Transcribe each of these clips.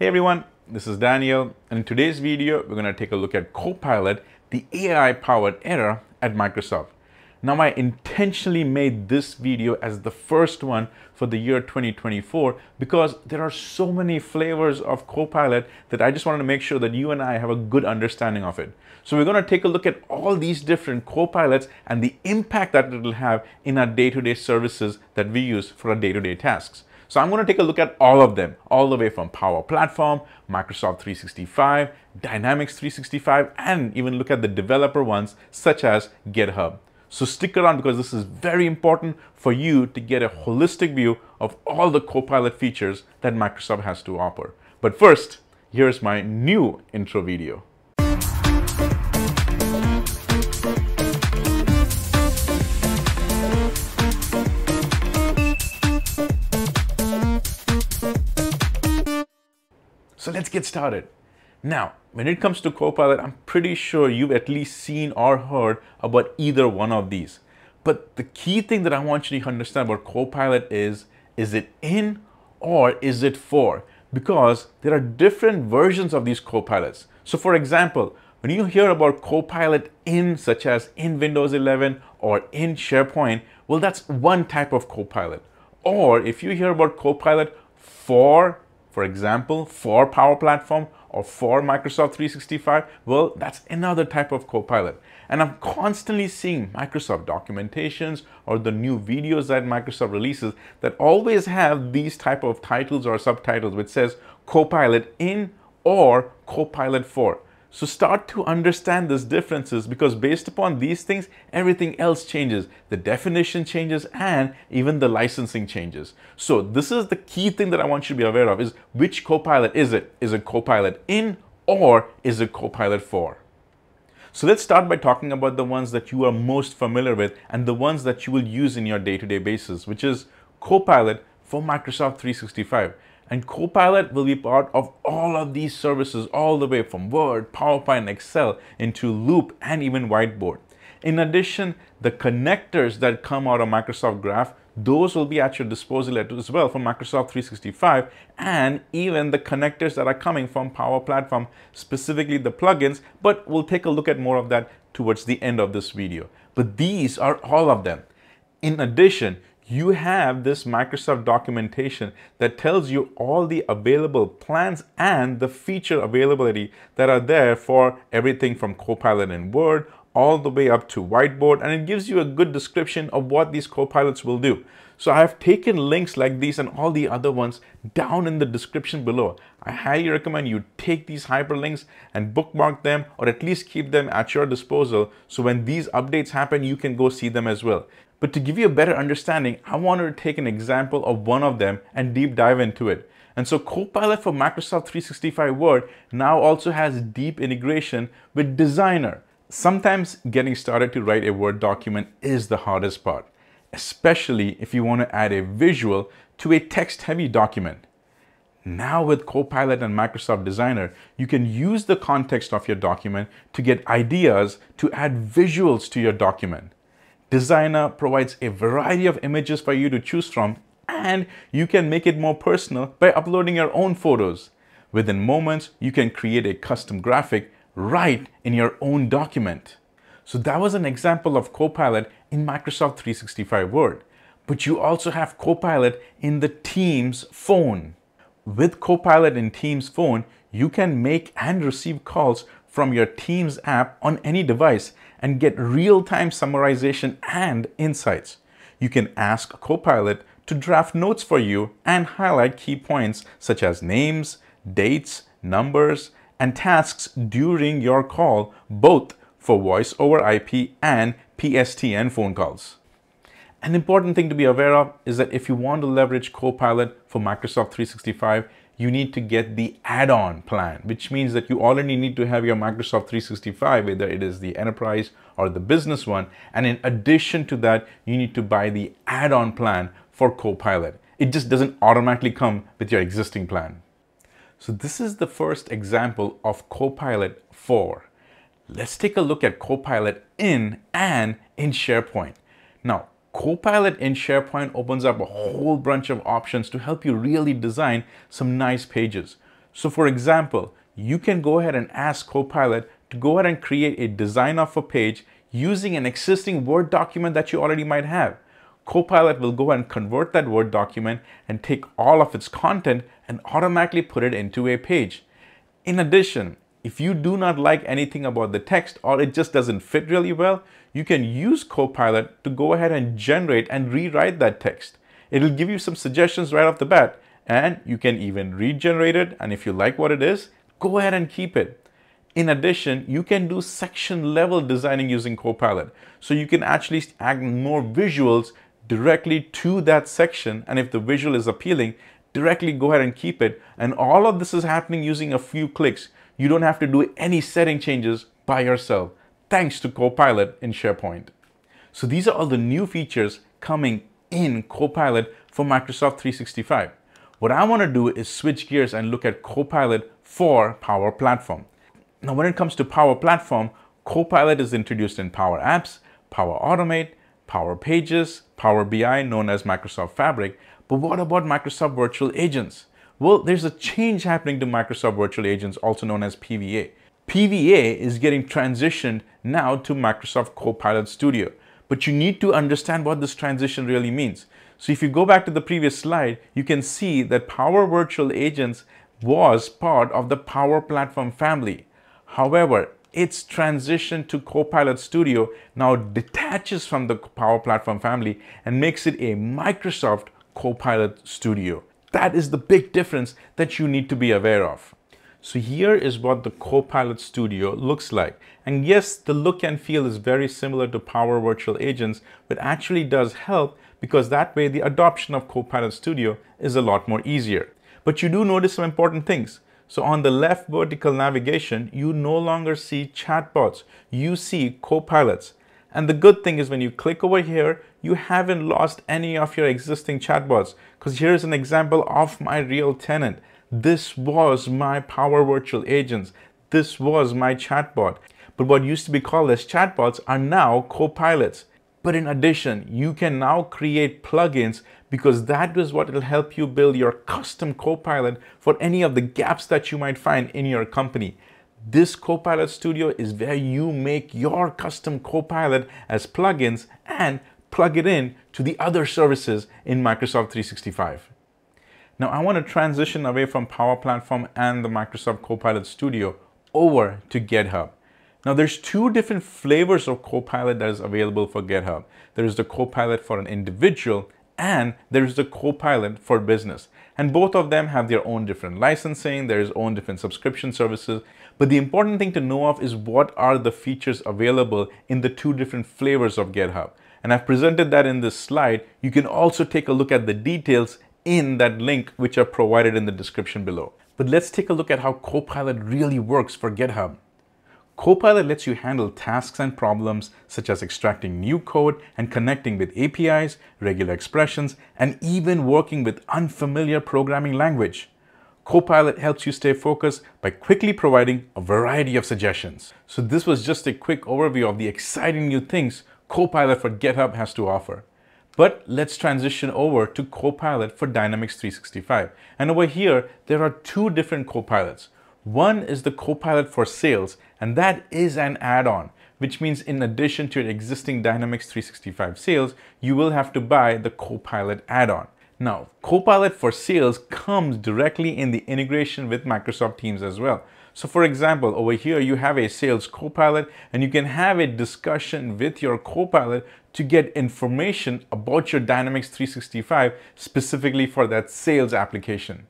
Hey everyone, this is Daniel, and in today's video, we're going to take a look at Copilot, the AI-powered era at Microsoft. Now, I intentionally made this video as the first one for the year 2024 because there are so many flavors of Copilot that I just wanted to make sure that you and I have a good understanding of it. So we're going to take a look at all these different Copilots and the impact that it will have in our day-to-day -day services that we use for our day-to-day -day tasks. So I'm going to take a look at all of them, all the way from Power Platform, Microsoft 365, Dynamics 365, and even look at the developer ones such as GitHub. So stick around because this is very important for you to get a holistic view of all the Copilot features that Microsoft has to offer. But first, here's my new intro video. So let's get started. Now, when it comes to Copilot, I'm pretty sure you've at least seen or heard about either one of these. But the key thing that I want you to understand about Copilot is, is it in or is it for? Because there are different versions of these Copilots. So for example, when you hear about Copilot in, such as in Windows 11 or in SharePoint, well, that's one type of Copilot. Or if you hear about Copilot for for example, for Power Platform or for Microsoft 365, well, that's another type of Copilot. And I'm constantly seeing Microsoft documentations or the new videos that Microsoft releases that always have these type of titles or subtitles which says Copilot in or Copilot for. So start to understand these differences because based upon these things, everything else changes. The definition changes and even the licensing changes. So this is the key thing that I want you to be aware of is which Copilot is it? Is it Copilot in or is it Copilot for? So let's start by talking about the ones that you are most familiar with and the ones that you will use in your day-to-day -day basis, which is Copilot for Microsoft 365. And Copilot will be part of all of these services all the way from Word, PowerPoint, Excel into Loop and even Whiteboard. In addition, the connectors that come out of Microsoft Graph, those will be at your disposal as well from Microsoft 365 and even the connectors that are coming from Power Platform, specifically the plugins, but we'll take a look at more of that towards the end of this video. But these are all of them. In addition, you have this Microsoft documentation that tells you all the available plans and the feature availability that are there for everything from Copilot in Word all the way up to Whiteboard and it gives you a good description of what these Copilots will do. So I have taken links like these and all the other ones down in the description below. I highly recommend you take these hyperlinks and bookmark them or at least keep them at your disposal so when these updates happen you can go see them as well. But to give you a better understanding, I wanted to take an example of one of them and deep dive into it. And so Copilot for Microsoft 365 Word now also has deep integration with Designer. Sometimes getting started to write a Word document is the hardest part, especially if you want to add a visual to a text-heavy document. Now with Copilot and Microsoft Designer, you can use the context of your document to get ideas to add visuals to your document. Designer provides a variety of images for you to choose from and you can make it more personal by uploading your own photos. Within moments, you can create a custom graphic right in your own document. So that was an example of Copilot in Microsoft 365 Word. But you also have Copilot in the Teams phone. With Copilot in Teams phone, you can make and receive calls from your Teams app on any device and get real-time summarization and insights. You can ask Copilot to draft notes for you and highlight key points such as names, dates, numbers, and tasks during your call, both for voice over IP and PSTN phone calls. An important thing to be aware of is that if you want to leverage Copilot for Microsoft 365, you need to get the add-on plan, which means that you already need to have your Microsoft 365, whether it is the enterprise or the business one. And in addition to that, you need to buy the add-on plan for Copilot. It just doesn't automatically come with your existing plan. So this is the first example of Copilot for. Let's take a look at Copilot in and in SharePoint. Now, Copilot in SharePoint opens up a whole bunch of options to help you really design some nice pages. So for example, you can go ahead and ask Copilot to go ahead and create a design of a page using an existing Word document that you already might have. Copilot will go and convert that Word document and take all of its content and automatically put it into a page. In addition, if you do not like anything about the text or it just doesn't fit really well, you can use Copilot to go ahead and generate and rewrite that text. It'll give you some suggestions right off the bat and you can even regenerate it. And if you like what it is, go ahead and keep it. In addition, you can do section level designing using Copilot. So you can actually add more visuals directly to that section. And if the visual is appealing, directly go ahead and keep it. And all of this is happening using a few clicks. You don't have to do any setting changes by yourself, thanks to Copilot in SharePoint. So these are all the new features coming in Copilot for Microsoft 365. What I want to do is switch gears and look at Copilot for Power Platform. Now, when it comes to Power Platform, Copilot is introduced in Power Apps, Power Automate, Power Pages, Power BI, known as Microsoft Fabric. But what about Microsoft Virtual Agents? Well, there's a change happening to Microsoft Virtual Agents, also known as PVA. PVA is getting transitioned now to Microsoft Copilot Studio. But you need to understand what this transition really means. So if you go back to the previous slide, you can see that Power Virtual Agents was part of the Power Platform family. However, its transition to Copilot Studio now detaches from the Power Platform family and makes it a Microsoft Copilot Studio. That is the big difference that you need to be aware of. So here is what the Copilot Studio looks like. And yes, the look and feel is very similar to Power Virtual Agents, but actually does help because that way the adoption of Copilot Studio is a lot more easier. But you do notice some important things. So on the left vertical navigation, you no longer see chatbots, you see copilots. And the good thing is when you click over here, you haven't lost any of your existing chatbots because here's an example of my real tenant. This was my Power Virtual Agents. This was my chatbot. But what used to be called as chatbots are now copilots. But in addition, you can now create plugins because that is what will help you build your custom Copilot for any of the gaps that you might find in your company. This Copilot Studio is where you make your custom Copilot as plugins and plug it in to the other services in Microsoft 365. Now I want to transition away from Power Platform and the Microsoft Copilot Studio over to GitHub. Now there's two different flavors of Copilot that is available for GitHub. There is the Copilot for an individual and there is the Copilot for business. And both of them have their own different licensing, there's own different subscription services. But the important thing to know of is what are the features available in the two different flavors of GitHub. And I've presented that in this slide. You can also take a look at the details in that link which are provided in the description below. But let's take a look at how Copilot really works for GitHub. Copilot lets you handle tasks and problems such as extracting new code and connecting with APIs, regular expressions, and even working with unfamiliar programming language. Copilot helps you stay focused by quickly providing a variety of suggestions. So this was just a quick overview of the exciting new things Copilot for GitHub has to offer. But let's transition over to Copilot for Dynamics 365. And over here, there are two different Copilots. One is the Copilot for Sales, and that is an add-on, which means in addition to your existing Dynamics 365 Sales, you will have to buy the Copilot add-on. Now, Copilot for Sales comes directly in the integration with Microsoft Teams as well. So for example, over here you have a sales copilot and you can have a discussion with your copilot to get information about your Dynamics 365 specifically for that sales application.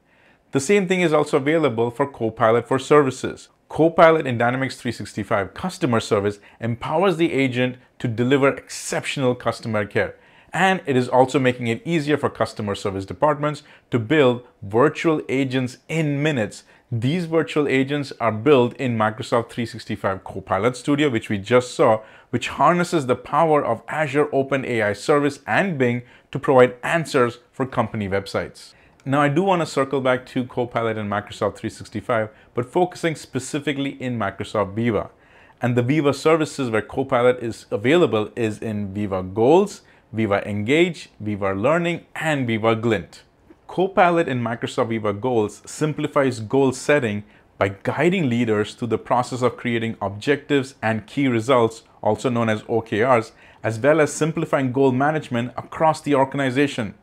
The same thing is also available for Copilot for Services. Copilot in Dynamics 365 Customer Service empowers the agent to deliver exceptional customer care. And it is also making it easier for customer service departments to build virtual agents in minutes. These virtual agents are built in Microsoft 365 Copilot Studio, which we just saw, which harnesses the power of Azure OpenAI Service and Bing to provide answers for company websites. Now I do want to circle back to Copilot and Microsoft 365, but focusing specifically in Microsoft Viva. And the Viva services where Copilot is available is in Viva Goals, Viva Engage, Viva Learning, and Viva Glint. Copilot in Microsoft Viva Goals simplifies goal setting by guiding leaders through the process of creating objectives and key results, also known as OKRs, as well as simplifying goal management across the organization.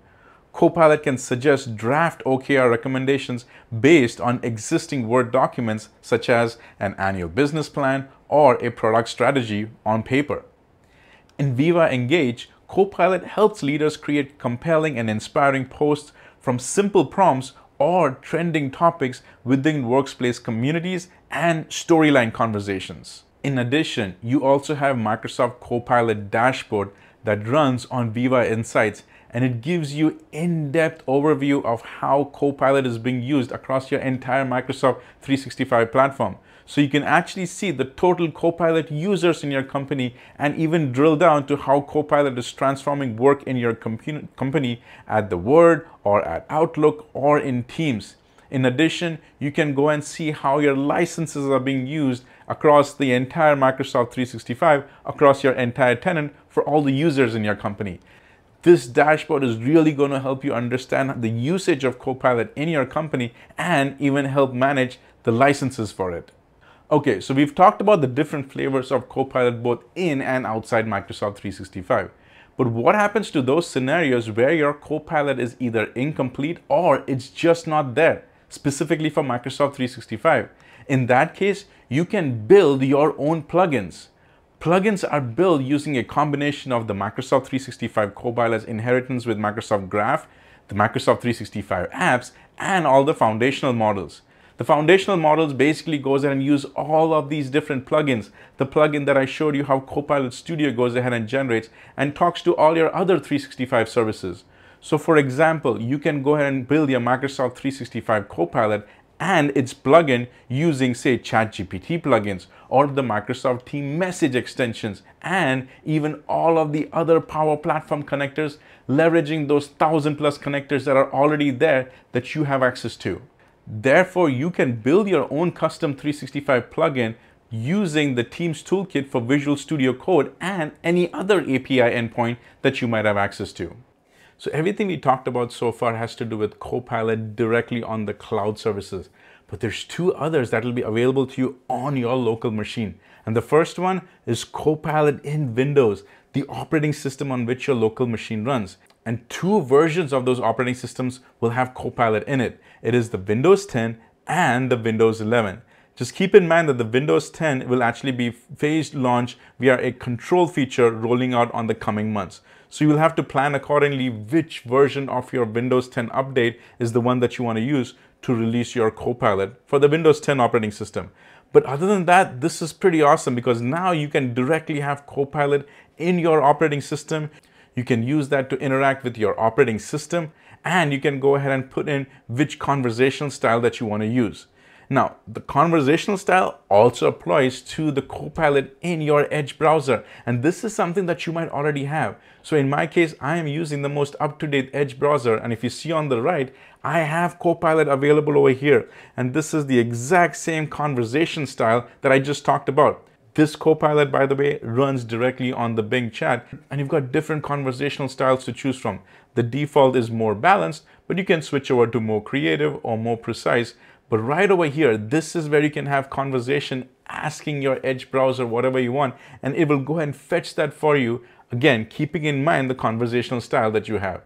Copilot can suggest draft OKR recommendations based on existing Word documents such as an annual business plan or a product strategy on paper. In Viva Engage, Copilot helps leaders create compelling and inspiring posts from simple prompts or trending topics within workplace communities and storyline conversations. In addition, you also have Microsoft Copilot dashboard that runs on Viva Insights and it gives you in-depth overview of how Copilot is being used across your entire Microsoft 365 platform. So you can actually see the total Copilot users in your company and even drill down to how Copilot is transforming work in your company at the Word or at Outlook or in Teams. In addition, you can go and see how your licenses are being used across the entire Microsoft 365, across your entire tenant for all the users in your company. This dashboard is really going to help you understand the usage of Copilot in your company and even help manage the licenses for it. Okay, so we've talked about the different flavors of Copilot both in and outside Microsoft 365. But what happens to those scenarios where your Copilot is either incomplete or it's just not there, specifically for Microsoft 365? In that case, you can build your own plugins. Plugins are built using a combination of the Microsoft 365 Copilot's inheritance with Microsoft Graph, the Microsoft 365 apps, and all the foundational models. The foundational models basically goes ahead and use all of these different plugins. The plugin that I showed you how Copilot Studio goes ahead and generates and talks to all your other 365 services. So for example, you can go ahead and build your Microsoft 365 Copilot and its plugin using say ChatGPT plugins or the Microsoft Team message extensions and even all of the other Power Platform connectors leveraging those thousand plus connectors that are already there that you have access to. Therefore, you can build your own custom 365 plugin using the Teams toolkit for Visual Studio Code and any other API endpoint that you might have access to. So everything we talked about so far has to do with Copilot directly on the cloud services. But there's two others that will be available to you on your local machine. And the first one is Copilot in Windows, the operating system on which your local machine runs and two versions of those operating systems will have Copilot in it. It is the Windows 10 and the Windows 11. Just keep in mind that the Windows 10 will actually be phased launch via a control feature rolling out on the coming months. So you will have to plan accordingly which version of your Windows 10 update is the one that you want to use to release your Copilot for the Windows 10 operating system. But other than that, this is pretty awesome because now you can directly have Copilot in your operating system. You can use that to interact with your operating system and you can go ahead and put in which conversational style that you want to use. Now, the conversational style also applies to the Copilot in your Edge browser, and this is something that you might already have. So in my case, I am using the most up-to-date Edge browser, and if you see on the right, I have Copilot available over here, and this is the exact same conversation style that I just talked about. This Copilot, by the way, runs directly on the Bing chat and you've got different conversational styles to choose from. The default is more balanced, but you can switch over to more creative or more precise. But right over here, this is where you can have conversation asking your Edge browser whatever you want, and it will go and fetch that for you. Again, keeping in mind the conversational style that you have.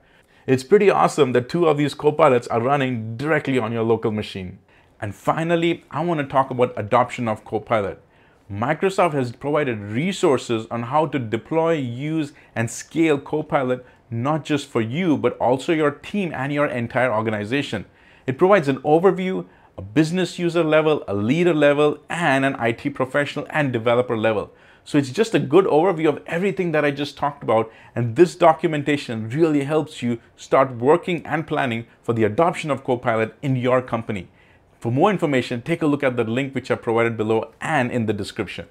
It's pretty awesome that two of these copilots are running directly on your local machine. And finally, I want to talk about adoption of Copilot. Microsoft has provided resources on how to deploy, use, and scale Copilot not just for you, but also your team and your entire organization. It provides an overview, a business user level, a leader level, and an IT professional and developer level. So it's just a good overview of everything that I just talked about. And this documentation really helps you start working and planning for the adoption of Copilot in your company. For more information, take a look at the link which I provided below and in the description.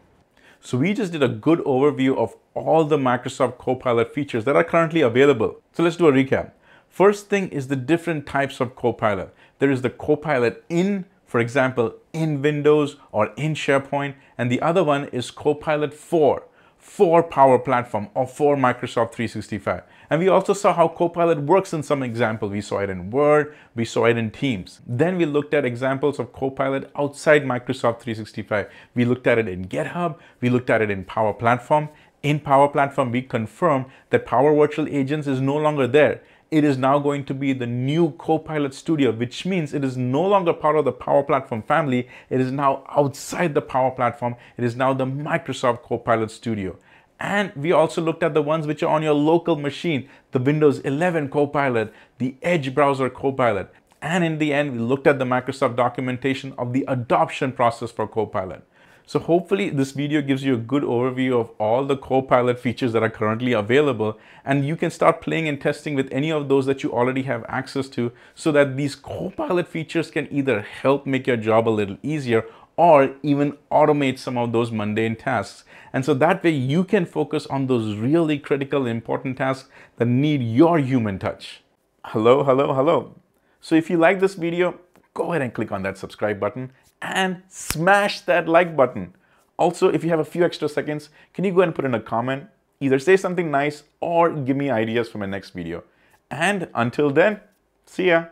So we just did a good overview of all the Microsoft Copilot features that are currently available. So let's do a recap. First thing is the different types of Copilot. There is the Copilot in, for example, in Windows or in SharePoint, and the other one is Copilot for. For Power Platform or for Microsoft 365. And we also saw how Copilot works in some example. We saw it in Word, we saw it in Teams. Then we looked at examples of Copilot outside Microsoft 365. We looked at it in GitHub, we looked at it in Power Platform. In Power Platform, we confirmed that Power Virtual Agents is no longer there it is now going to be the new Copilot Studio, which means it is no longer part of the Power Platform family. It is now outside the Power Platform. It is now the Microsoft Copilot Studio. And we also looked at the ones which are on your local machine, the Windows 11 Copilot, the Edge browser Copilot. And in the end, we looked at the Microsoft documentation of the adoption process for Copilot. So hopefully this video gives you a good overview of all the Copilot features that are currently available and you can start playing and testing with any of those that you already have access to so that these Copilot features can either help make your job a little easier or even automate some of those mundane tasks. And so that way you can focus on those really critical important tasks that need your human touch. Hello, hello, hello. So if you like this video, go ahead and click on that subscribe button and smash that like button. Also, if you have a few extra seconds, can you go and put in a comment? Either say something nice or give me ideas for my next video. And until then, see ya.